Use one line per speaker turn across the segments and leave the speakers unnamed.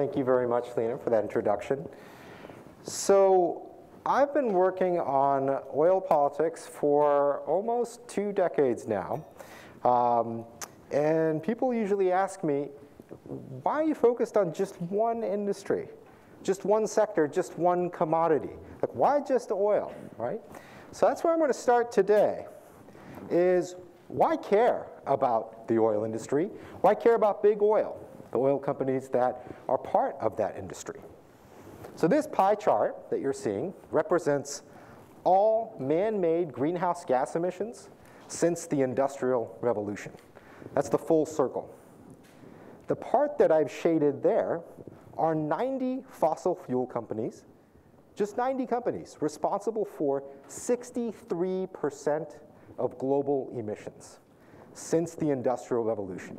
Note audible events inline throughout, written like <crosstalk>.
thank you very much, Lena, for that introduction. So I've been working on oil politics for almost two decades now. Um, and people usually ask me, why are you focused on just one industry, just one sector, just one commodity? Like, why just oil, right? So that's where I'm going to start today, is why care about the oil industry? Why care about big oil, the oil companies that are part of that industry? So this pie chart that you're seeing represents all man-made greenhouse gas emissions since the Industrial Revolution. That's the full circle. The part that I've shaded there are 90 fossil fuel companies, just 90 companies, responsible for 63% of global emissions since the Industrial Revolution.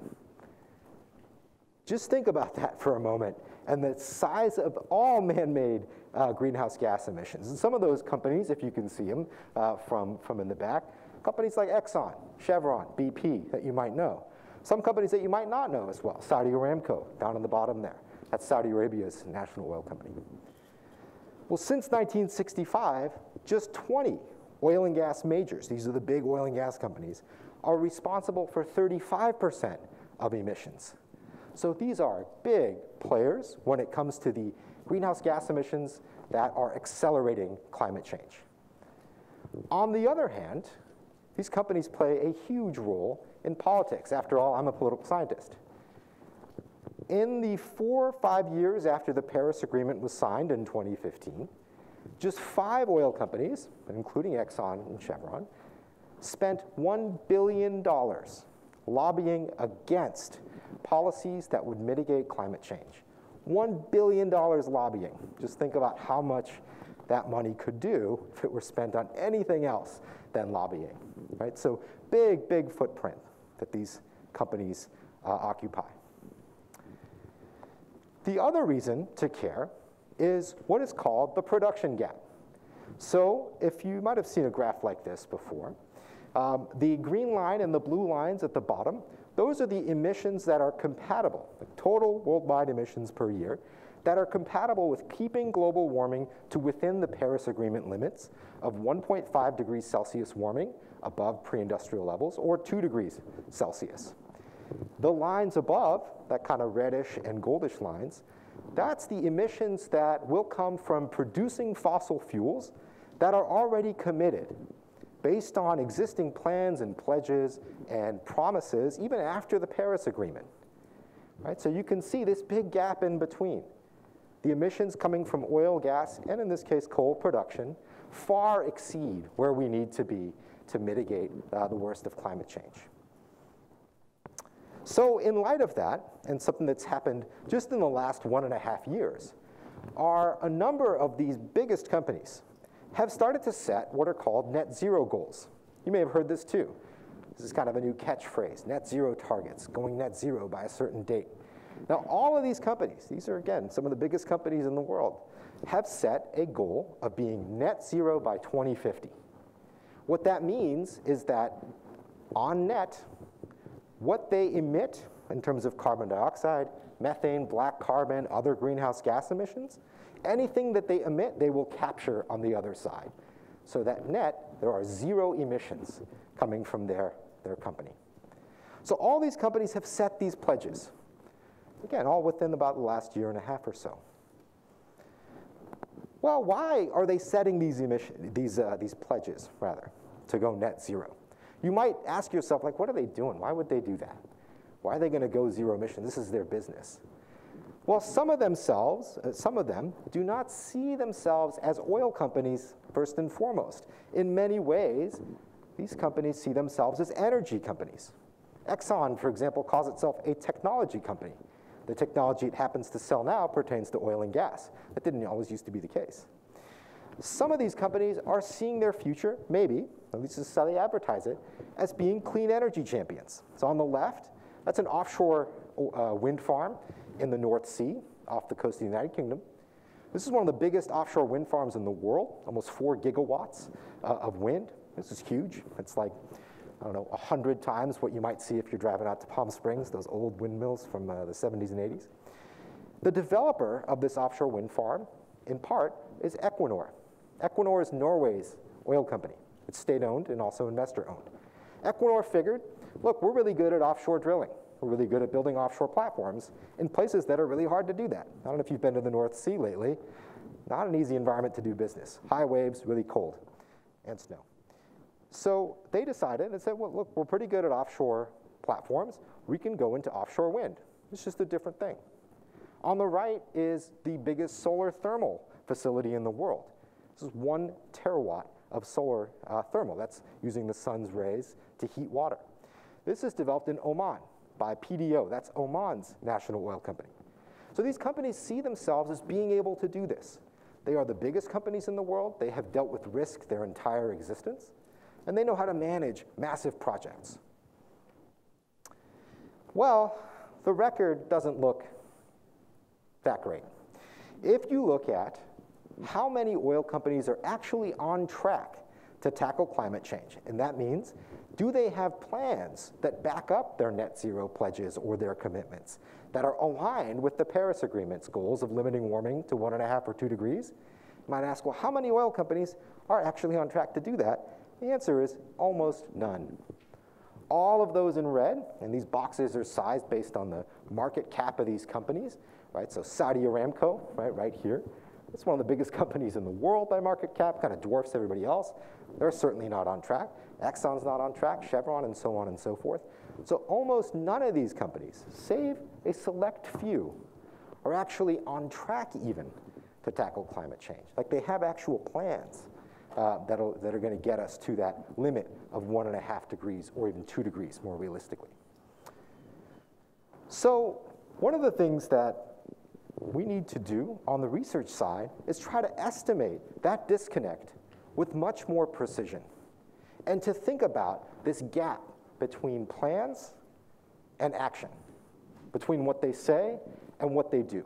Just think about that for a moment and the size of all man-made uh, greenhouse gas emissions. And some of those companies, if you can see them uh, from, from in the back, companies like Exxon, Chevron, BP that you might know. Some companies that you might not know as well, Saudi Aramco, down on the bottom there. That's Saudi Arabia's national oil company. Well, since 1965, just 20 oil and gas majors, these are the big oil and gas companies, are responsible for 35% of emissions. So these are big players when it comes to the greenhouse gas emissions that are accelerating climate change. On the other hand, these companies play a huge role in politics. After all, I'm a political scientist. In the four or five years after the Paris Agreement was signed in 2015, just five oil companies, including Exxon and Chevron, spent $1 billion lobbying against policies that would mitigate climate change. $1 billion lobbying. Just think about how much that money could do if it were spent on anything else than lobbying, right? So big, big footprint that these companies uh, occupy. The other reason to care is what is called the production gap. So if you might have seen a graph like this before, um, the green line and the blue lines at the bottom, those are the emissions that are compatible, the total worldwide emissions per year, that are compatible with keeping global warming to within the Paris Agreement limits of 1.5 degrees Celsius warming above pre-industrial levels or 2 degrees Celsius. The lines above, that kind of reddish and goldish lines, that's the emissions that will come from producing fossil fuels that are already committed based on existing plans and pledges and promises even after the Paris Agreement. Right? So you can see this big gap in between. The emissions coming from oil, gas, and in this case coal production far exceed where we need to be to mitigate uh, the worst of climate change. So in light of that, and something that's happened just in the last one and a half years, are a number of these biggest companies have started to set what are called net zero goals. You may have heard this too. This is kind of a new catchphrase, net zero targets, going net zero by a certain date. Now, all of these companies, these are again some of the biggest companies in the world, have set a goal of being net zero by 2050. What that means is that on net, what they emit in terms of carbon dioxide, methane, black carbon, other greenhouse gas emissions, anything that they emit, they will capture on the other side. So that net, there are zero emissions coming from their, their company. So all these companies have set these pledges. Again, all within about the last year and a half or so. Well, why are they setting these, emission, these, uh, these pledges, rather, to go net zero? You might ask yourself, like, what are they doing? Why would they do that? Why are they going to go zero emission? This is their business. Well, some of themselves, uh, some of them, do not see themselves as oil companies first and foremost. In many ways, these companies see themselves as energy companies. Exxon, for example, calls itself a technology company. The technology it happens to sell now pertains to oil and gas. That didn't always used to be the case. Some of these companies are seeing their future, maybe, at least this is how they advertise it, as being clean energy champions. So on the left, that's an offshore uh, wind farm in the North Sea off the coast of the United Kingdom. This is one of the biggest offshore wind farms in the world, almost four gigawatts uh, of wind. This is huge. It's like, I don't know, 100 times what you might see if you're driving out to Palm Springs, those old windmills from uh, the 70s and 80s. The developer of this offshore wind farm, in part, is Equinor. Equinor is Norway's oil company. It's state-owned and also investor-owned. Equinor figured, look, we're really good at offshore drilling. We're really good at building offshore platforms in places that are really hard to do that. I don't know if you've been to the North Sea lately. Not an easy environment to do business. High waves, really cold, and snow. So they decided and said, well, look, we're pretty good at offshore platforms. We can go into offshore wind. It's just a different thing. On the right is the biggest solar thermal facility in the world. This is one terawatt of solar uh, thermal. That's using the sun's rays to heat water. This is developed in Oman by PDO. That's Oman's national oil company. So these companies see themselves as being able to do this. They are the biggest companies in the world. They have dealt with risk their entire existence, and they know how to manage massive projects. Well, the record doesn't look that great. If you look at how many oil companies are actually on track to tackle climate change, and that means do they have plans that back up their net zero pledges or their commitments that are aligned with the Paris Agreement's goals of limiting warming to one and a half or two degrees? You might ask, well, how many oil companies are actually on track to do that? The answer is almost none. All of those in red, and these boxes are sized based on the market cap of these companies, right? So Saudi Aramco, right, right here. It's one of the biggest <laughs> companies in the world by market cap, kind of dwarfs everybody else. They're certainly not on track. Exxon's not on track, Chevron, and so on and so forth. So almost none of these companies, save a select few, are actually on track even to tackle climate change. Like they have actual plans uh, that are going to get us to that limit of one and a half degrees or even two degrees more realistically. So one of the things that we need to do on the research side is try to estimate that disconnect with much more precision and to think about this gap between plans and action, between what they say and what they do.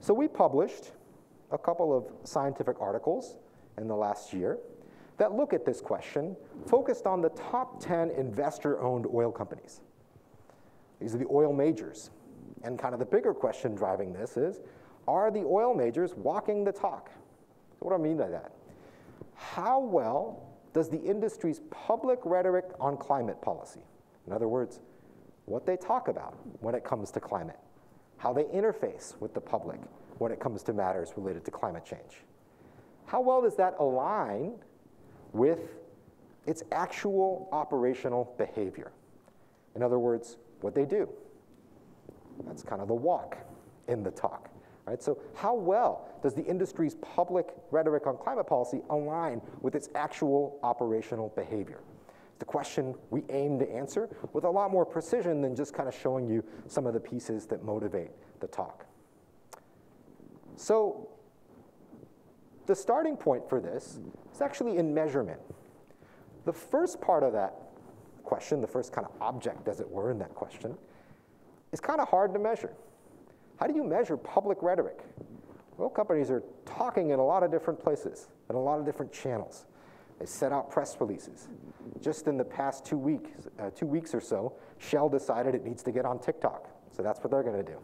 So we published a couple of scientific articles in the last year that look at this question, focused on the top 10 investor-owned oil companies. These are the oil majors. And kind of the bigger question driving this is, are the oil majors walking the talk? So what do I mean by that? How well does the industry's public rhetoric on climate policy, in other words, what they talk about when it comes to climate, how they interface with the public when it comes to matters related to climate change, how well does that align with its actual operational behavior? In other words, what they do. That's kind of the walk in the talk. Right? So how well does the industry's public rhetoric on climate policy align with its actual operational behavior? The question we aim to answer with a lot more precision than just kind of showing you some of the pieces that motivate the talk. So the starting point for this is actually in measurement. The first part of that question, the first kind of object, as it were, in that question, is kind of hard to measure. How do you measure public rhetoric? Well, companies are talking in a lot of different places, in a lot of different channels. They set out press releases. Just in the past two weeks, uh, two weeks or so, Shell decided it needs to get on TikTok. So that's what they're going to do.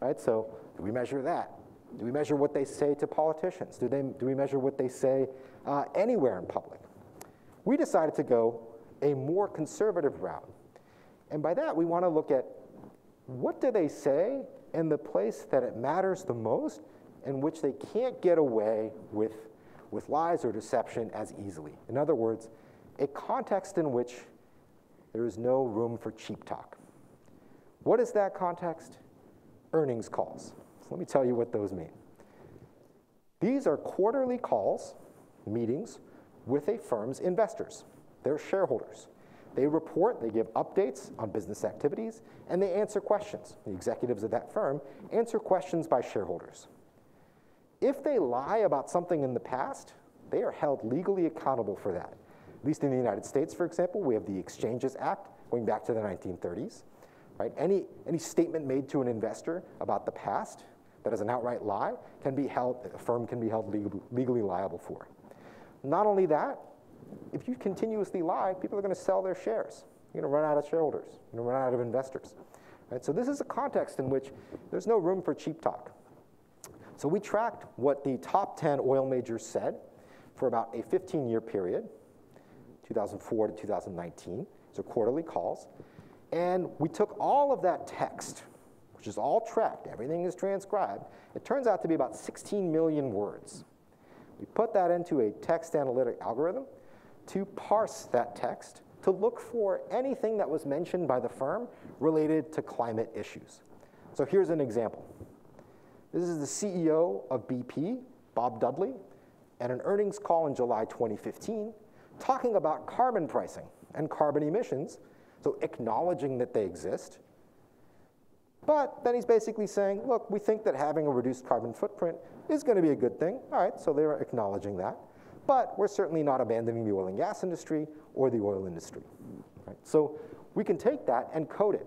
Right? So do we measure that? Do we measure what they say to politicians? Do, they, do we measure what they say uh, anywhere in public? We decided to go a more conservative route. And by that, we want to look at what do they say in the place that it matters the most, in which they can't get away with, with lies or deception as easily. In other words, a context in which there is no room for cheap talk. What is that context? Earnings calls. So let me tell you what those mean. These are quarterly calls, meetings, with a firm's investors, their shareholders. They report, they give updates on business activities, and they answer questions. The executives of that firm answer questions by shareholders. If they lie about something in the past, they are held legally accountable for that. At least in the United States, for example, we have the Exchanges Act going back to the 1930s. Right? Any, any statement made to an investor about the past that is an outright lie can be held, a firm can be held legal, legally liable for. Not only that, if you continuously lie, people are going to sell their shares. You're going to run out of shareholders. You're going to run out of investors. Right? So this is a context in which there's no room for cheap talk. So we tracked what the top 10 oil majors said for about a 15-year period, 2004 to 2019. So quarterly calls. And we took all of that text, which is all tracked, everything is transcribed. It turns out to be about 16 million words. We put that into a text analytic algorithm to parse that text to look for anything that was mentioned by the firm related to climate issues. So here's an example. This is the CEO of BP, Bob Dudley, at an earnings call in July 2015, talking about carbon pricing and carbon emissions, so acknowledging that they exist. But then he's basically saying, look, we think that having a reduced carbon footprint is going to be a good thing. All right, so they're acknowledging that. But we're certainly not abandoning the oil and gas industry or the oil industry. Right? So we can take that and code it.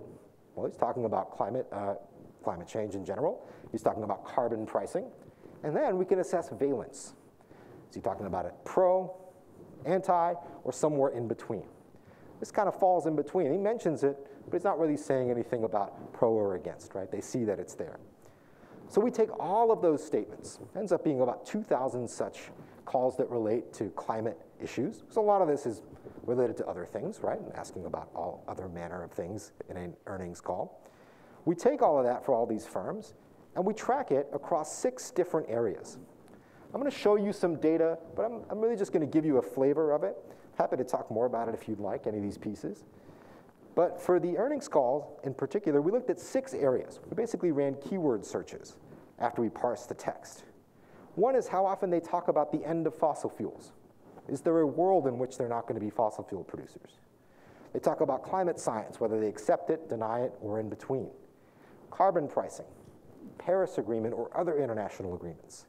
Well, he's talking about climate, uh, climate change in general. He's talking about carbon pricing. And then we can assess valence. Is he talking about it pro, anti, or somewhere in between? This kind of falls in between. He mentions it, but he's not really saying anything about pro or against, right? They see that it's there. So we take all of those statements, ends up being about 2,000 such calls that relate to climate issues. So a lot of this is related to other things, right? And asking about all other manner of things in an earnings call. We take all of that for all these firms, and we track it across six different areas. I'm going to show you some data, but I'm, I'm really just going to give you a flavor of it. Happy to talk more about it if you'd like, any of these pieces. But for the earnings call in particular, we looked at six areas. We basically ran keyword searches after we parsed the text. One is how often they talk about the end of fossil fuels. Is there a world in which they're not going to be fossil fuel producers? They talk about climate science, whether they accept it, deny it, or in between. Carbon pricing, Paris Agreement, or other international agreements.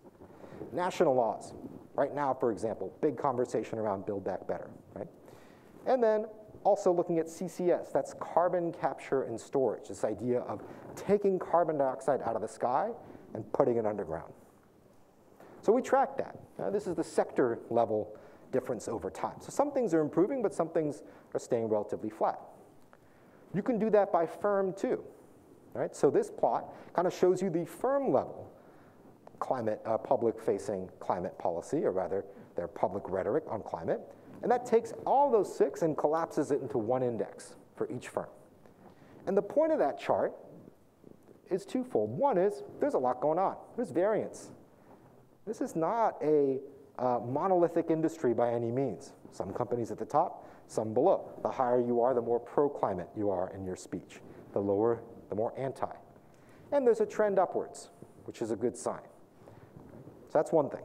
National laws. Right now, for example, big conversation around Build Back Better, right? And then also looking at CCS, that's carbon capture and storage, this idea of taking carbon dioxide out of the sky and putting it underground. So we track that. Uh, this is the sector level difference over time. So some things are improving, but some things are staying relatively flat. You can do that by firm too. Right? So this plot kind of shows you the firm level climate, uh, public-facing climate policy, or rather their public rhetoric on climate. And that takes all those six and collapses it into one index for each firm. And the point of that chart is twofold. One is there's a lot going on. There's variance. This is not a uh, monolithic industry by any means. Some companies at the top, some below. The higher you are, the more pro-climate you are in your speech. The lower, the more anti. And there's a trend upwards, which is a good sign. So that's one thing.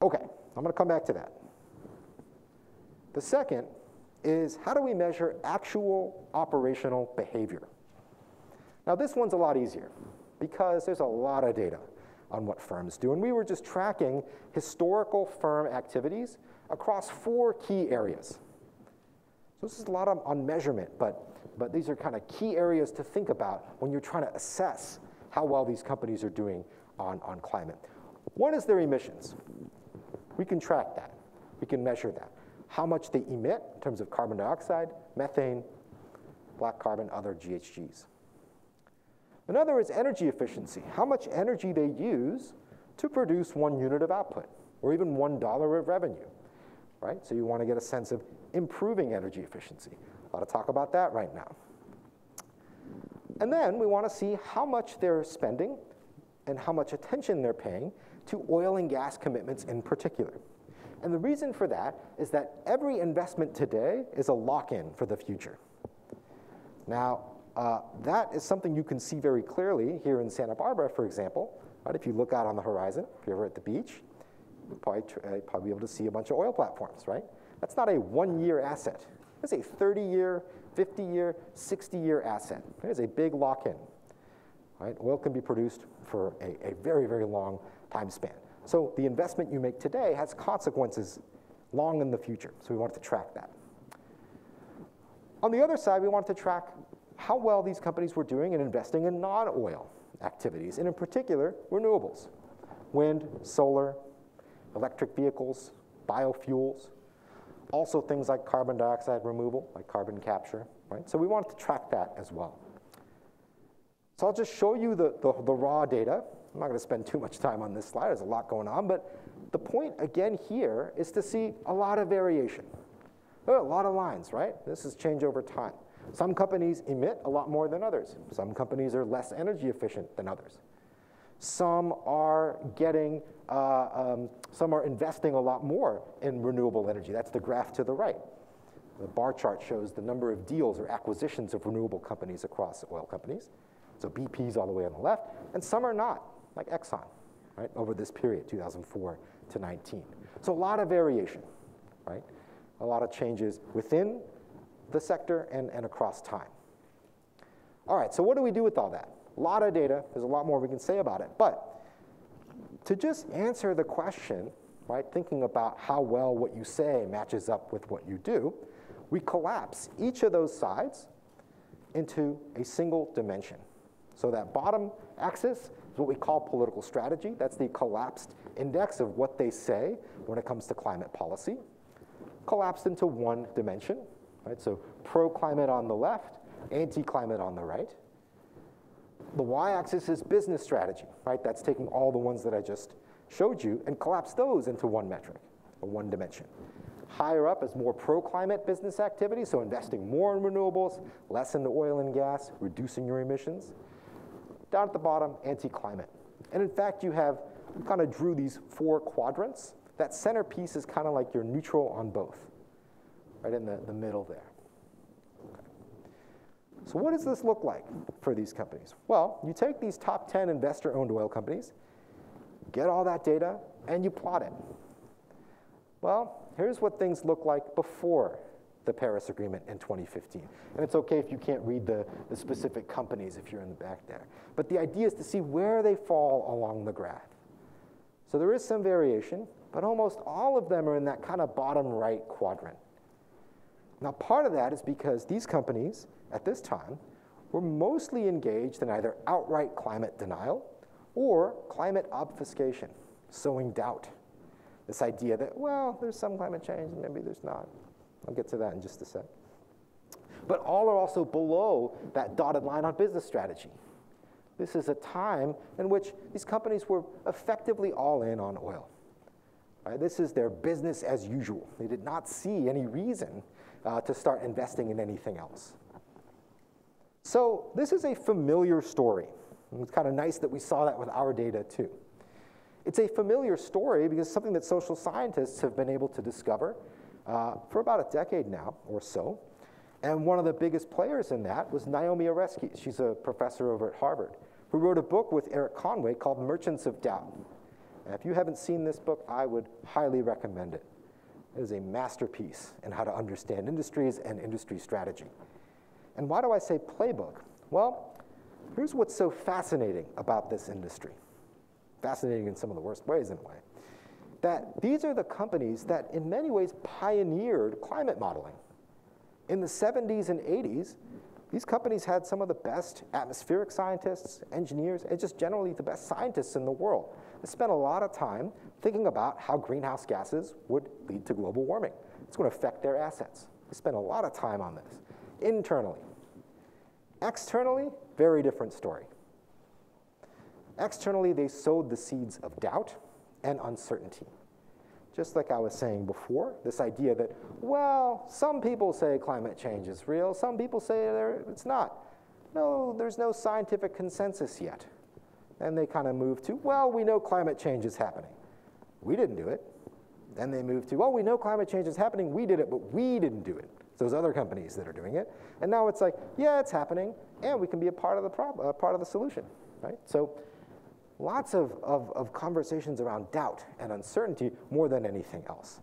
Okay, I'm going to come back to that. The second is how do we measure actual operational behavior? Now, this one's a lot easier because there's a lot of data on what firms do. And we were just tracking historical firm activities across four key areas. So this is a lot of, on measurement, but, but these are kind of key areas to think about when you're trying to assess how well these companies are doing on, on climate. One is their emissions. We can track that. We can measure that. How much they emit in terms of carbon dioxide, methane, black carbon, other GHGs. Another is energy efficiency. How much energy they use to produce one unit of output or even one dollar of revenue, right? So you want to get a sense of improving energy efficiency. A lot of talk about that right now. And then we want to see how much they're spending and how much attention they're paying to oil and gas commitments in particular. And the reason for that is that every investment today is a lock-in for the future. Now, uh, that is something you can see very clearly here in Santa Barbara, for example. Right? If you look out on the horizon, if you're ever at the beach, you'll probably, uh, probably be able to see a bunch of oil platforms, right? That's not a one-year asset. That's a 30-year, 50-year, 60-year asset. There's a big lock-in. Right? Oil can be produced for a, a very, very long time span. So the investment you make today has consequences long in the future. So we wanted to track that. On the other side, we wanted to track how well these companies were doing in investing in non-oil activities, and in particular, renewables, wind, solar, electric vehicles, biofuels, also things like carbon dioxide removal, like carbon capture, right? So we wanted to track that as well. So I'll just show you the, the, the raw data. I'm not going to spend too much time on this slide. There's a lot going on. But the point, again, here is to see a lot of variation. There are a lot of lines, right? This is change over time. Some companies emit a lot more than others. Some companies are less energy efficient than others. Some are getting, uh, um, some are investing a lot more in renewable energy. That's the graph to the right. The bar chart shows the number of deals or acquisitions of renewable companies across oil companies. So BP's all the way on the left, and some are not, like Exxon, right, over this period, 2004 to 19. So a lot of variation, right? A lot of changes within the sector and, and across time. All right, so what do we do with all that? A lot of data, there's a lot more we can say about it, but to just answer the question, right, thinking about how well what you say matches up with what you do, we collapse each of those sides into a single dimension. So that bottom axis is what we call political strategy. That's the collapsed index of what they say when it comes to climate policy, collapsed into one dimension. Right? So pro-climate on the left, anti-climate on the right. The y-axis is business strategy, right? That's taking all the ones that I just showed you and collapse those into one metric, or one dimension. Higher up is more pro-climate business activity, so investing more in renewables, less into oil and gas, reducing your emissions. Down at the bottom, anti-climate. And in fact, you have, kind of drew these four quadrants. That centerpiece is kind of like your neutral on both, right in the, the middle there. Okay. So what does this look like for these companies? Well, you take these top 10 investor-owned oil companies, get all that data, and you plot it. Well, here's what things look like before the Paris Agreement in 2015. And it's okay if you can't read the, the specific companies if you're in the back there. But the idea is to see where they fall along the graph. So there is some variation, but almost all of them are in that kind of bottom right quadrant. Now, part of that is because these companies, at this time, were mostly engaged in either outright climate denial or climate obfuscation, sowing doubt this idea that, well, there's some climate change, and maybe there's not. I'll get to that in just a sec. But all are also below that dotted line on business strategy. This is a time in which these companies were effectively all in on oil. Right? This is their business as usual. They did not see any reason uh, to start investing in anything else. So this is a familiar story. it's kind of nice that we saw that with our data too. It's a familiar story because something that social scientists have been able to discover uh, for about a decade now or so. And one of the biggest players in that was Naomi Oreskes. She's a professor over at Harvard, who wrote a book with Erik Conway called Merchants of Doubt. And if you haven't seen this book, I would highly recommend it. It is a masterpiece in how to understand industries and industry strategy. And why do I say playbook? Well, here's what's so fascinating about this industry fascinating in some of the worst ways in a way, that these are the companies that in many ways pioneered climate modeling. In the 70s and 80s, these companies had some of the best atmospheric scientists, engineers, and just generally the best scientists in the world. They spent a lot of time thinking about how greenhouse gases would lead to global warming. It's going to affect their assets. They spent a lot of time on this internally. Externally, very different story. Externally, they sowed the seeds of doubt and uncertainty. Just like I was saying before, this idea that, well, some people say climate change is real, some people say it's not. No, there's no scientific consensus yet. And they kind of move to, well, we know climate change is happening. We didn't do it. Then they move to, well, we know climate change is happening, we did it, but we didn't do it. It's those other companies that are doing it. And now it's like, yeah, it's happening, and we can be a part of the problem, part of the solution, right? So lots of, of, of conversations around doubt and uncertainty more than anything else.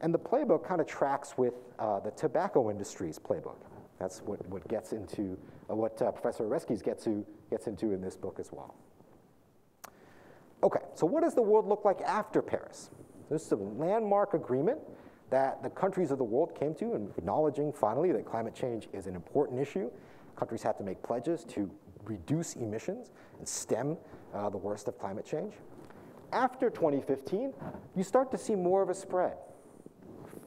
And the playbook kind of tracks with uh, the tobacco industry's playbook. That's what, what gets into, uh, what uh, Professor Oreskes gets, to, gets into in this book as well. Okay, so what does the world look like after Paris? This is a landmark agreement that the countries of the world came to, and acknowledging finally that climate change is an important issue. Countries have to make pledges to reduce emissions and stem uh, the worst of climate change. After 2015, you start to see more of a spread.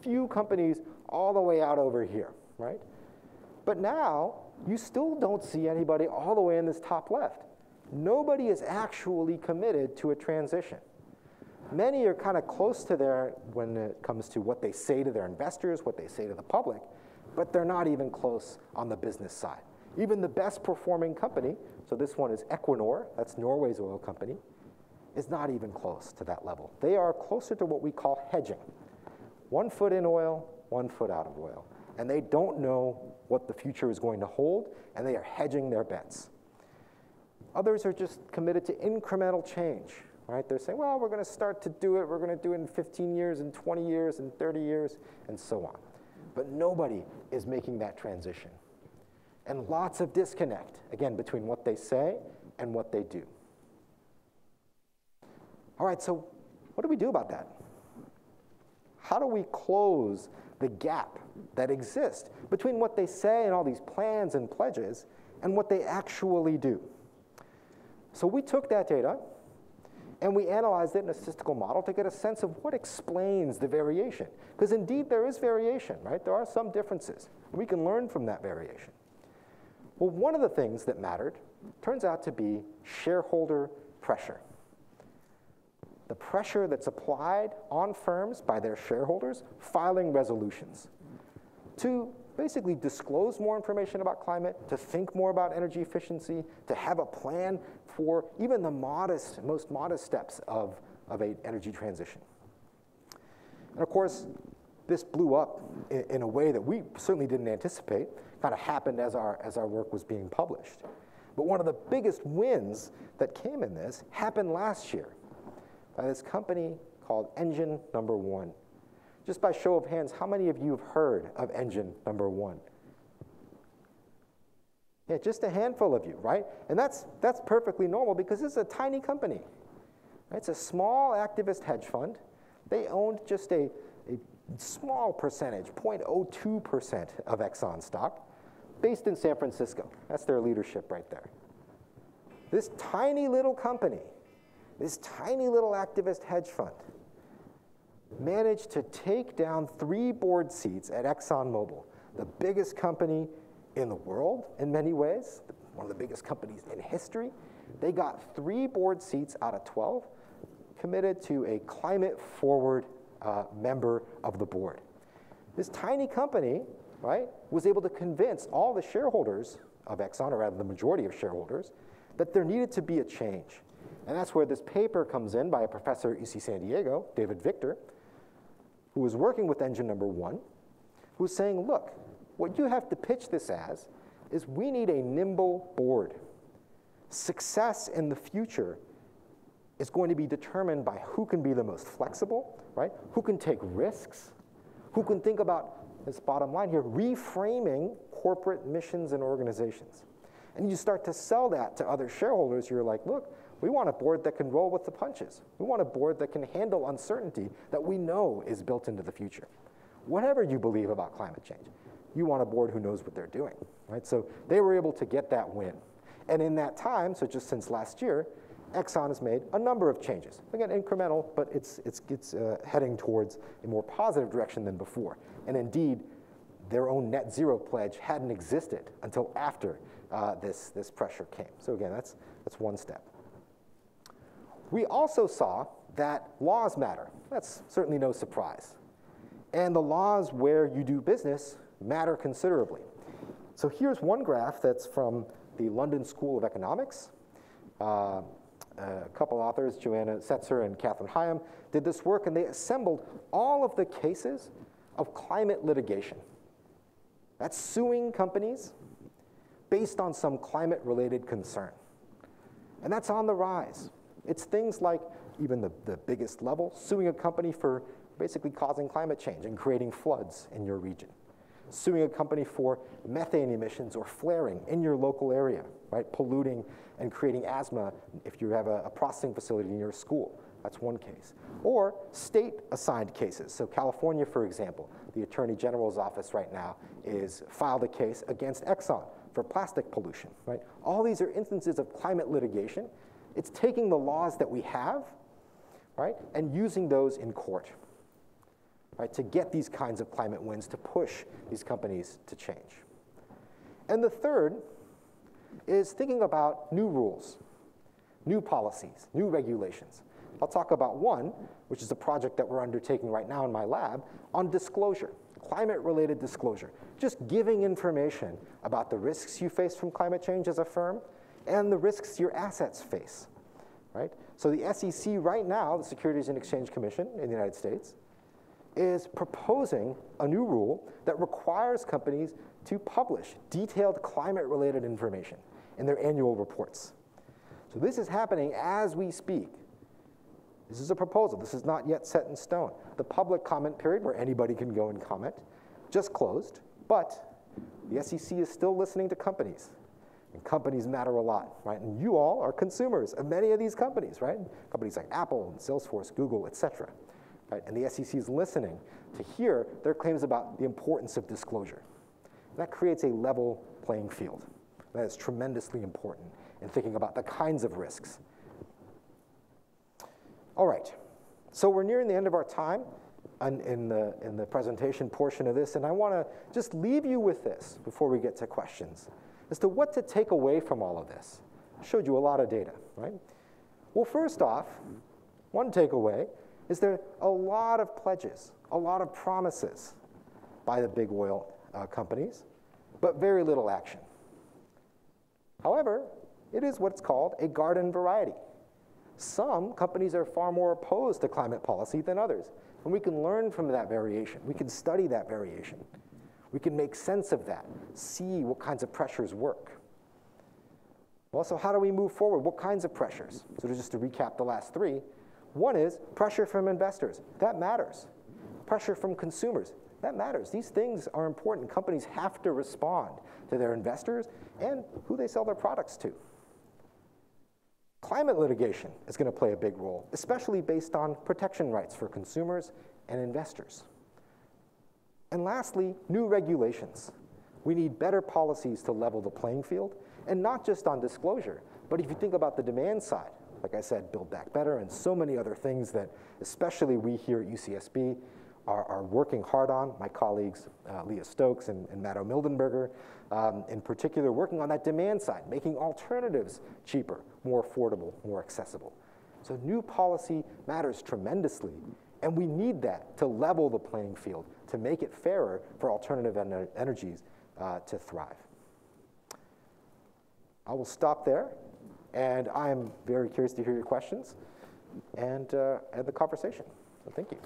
Few companies all the way out over here, right? But now, you still don't see anybody all the way in this top left. Nobody is actually committed to a transition. Many are kind of close to there when it comes to what they say to their investors, what they say to the public, but they're not even close on the business side. Even the best performing company, so this one is Equinor, that's Norway's oil company, is not even close to that level. They are closer to what we call hedging. One foot in oil, one foot out of oil. And they don't know what the future is going to hold, and they are hedging their bets. Others are just committed to incremental change, right? They're saying, well, we're going to start to do it. We're going to do it in 15 years, and 20 years, and 30 years, and so on. But nobody is making that transition. And lots of disconnect, again, between what they say and what they do. All right, so what do we do about that? How do we close the gap that exists between what they say and all these plans and pledges and what they actually do? So we took that data and we analyzed it in a statistical model to get a sense of what explains the variation. Because indeed there is variation, right? There are some differences. We can learn from that variation. Well, one of the things that mattered turns out to be shareholder pressure the pressure that's applied on firms by their shareholders filing resolutions to basically disclose more information about climate, to think more about energy efficiency, to have a plan for even the modest, most modest steps of, of an energy transition. And of course, this blew up in, in a way that we certainly didn't anticipate, kind of happened as our, as our work was being published. But one of the biggest wins that came in this happened last year by this company called Engine Number One. Just by show of hands, how many of you have heard of Engine Number One? Yeah, just a handful of you, right? And that's, that's perfectly normal because it's a tiny company. It's a small activist hedge fund. They owned just a, a small percentage, 0.02% of Exxon stock, based in San Francisco. That's their leadership right there. This tiny little company this tiny little activist hedge fund managed to take down three board seats at ExxonMobil, the biggest company in the world in many ways, one of the biggest companies in history. They got three board seats out of 12 committed to a climate forward uh, member of the board. This tiny company, right, was able to convince all the shareholders of Exxon, or rather the majority of shareholders, that there needed to be a change. And that's where this paper comes in by a professor at UC San Diego, David Victor, who was working with engine number one, who's saying, look, what you have to pitch this as is we need a nimble board. Success in the future is going to be determined by who can be the most flexible, right? Who can take risks, who can think about this bottom line here, reframing corporate missions and organizations. And you start to sell that to other shareholders, you're like, look, we want a board that can roll with the punches. We want a board that can handle uncertainty that we know is built into the future. Whatever you believe about climate change, you want a board who knows what they're doing, right? So they were able to get that win. And in that time, so just since last year, Exxon has made a number of changes. Again, incremental, but it's, it's, it's uh, heading towards a more positive direction than before. And indeed, their own net zero pledge hadn't existed until after uh, this, this pressure came. So again, that's, that's one step. We also saw that laws matter. That's certainly no surprise. And the laws where you do business matter considerably. So here's one graph that's from the London School of Economics. Uh, Uh, a couple authors, Joana Setzer and Catherine Higham, did this work and they assembled all of the cases of climate litigation. That's suing companies based on some climate related concern. And that's on the rise. It's things like even the, the biggest level, suing a company for basically causing climate change and creating floods in your region. Suing a company for methane emissions or flaring in your local area, right? Polluting and creating asthma if you have a, a processing facility in your school. That's one case. Or state assigned cases. So, California, for example, the Attorney General's office right now is filed a case against Exxon for plastic pollution, right? All these are instances of climate litigation it's taking the laws that we have, right, and using those in court, right, to get these kinds of climate wins to push these companies to change. And the third is thinking about new rules, new policies, new regulations. I'll talk about one, which is a project that we're undertaking right now in my lab, on disclosure, climate-related disclosure. Just giving information about the risks you face from climate change as a firm and the risks your assets face, right? So the SEC right now, the Securities and Exchange Commission in the United States, is proposing a new rule that requires companies to publish detailed climate-related information in their annual reports. So this is happening as we speak. This is a proposal. This is not yet set in stone. The public comment period, where anybody can go and comment, just closed, but the SEC is still listening to companies. And companies matter a lot, right? And you all are consumers of many of these companies, right? Companies like Apple and Salesforce, Google, et cetera. Right? And the SEC is listening to hear their claims about the importance of disclosure. And that creates a level playing field. That is tremendously important in thinking about the kinds of risks. All right, so we're nearing the end of our time in the, in the presentation portion of this, and I want to just leave you with this before we get to questions as to what to take away from all of this. I showed you a lot of data, right? Well, first off, one takeaway is there a lot of pledges, a lot of promises by the big oil uh, companies, but very little action. However, it is what's called a garden variety. Some companies are far more opposed to climate policy than others, and we can learn from that variation. We can study that variation. We can make sense of that, see what kinds of pressures work. Well, so how do we move forward? What kinds of pressures? So just to recap the last three, one is pressure from investors. That matters. Pressure from consumers. That matters. These things are important. Companies have to respond to their investors and who they sell their products to. Climate litigation is going to play a big role, especially based on protection rights for consumers and investors. And lastly, new regulations. We need better policies to level the playing field, and not just on disclosure, but if you think about the demand side, like I said, Build Back Better, and so many other things that especially we here at UCSB are, are working hard on. My colleagues, uh, Leah Stokes and, and Matto Mildenberger, um, in particular, working on that demand side, making alternatives cheaper, more affordable, more accessible. So new policy matters tremendously, and we need that to level the playing field, to make it fairer for alternative ener energies uh, to thrive. I will stop there, and I'm very curious to hear your questions and, uh, and the conversation. So thank you.